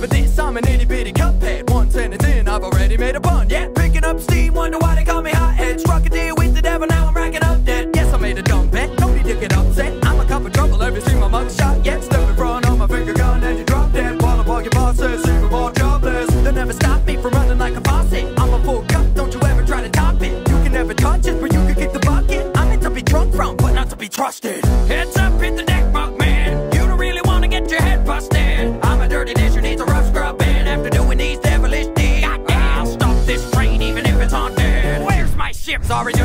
for this. I'm an itty bitty cuphead. One sentence in, I've already made a bun. Yeah, picking up steam, wonder why they call me hothead. Struck a deal with the devil, now I'm racking up debt. Yes, I made a dumb bet. Don't need to get upset. I'm a cup of trouble every single mugshot. Yet stepping front on my finger gun and you drop dead. While I while your bosses, Super even more jobless. They never stop me from running like a faucet. I'm a full cup, don't you ever try to top it. You can never touch it, but you can kick the bucket. I'm meant to be drunk from, but not to be trusted. Heads up, hit the deck, mug sorry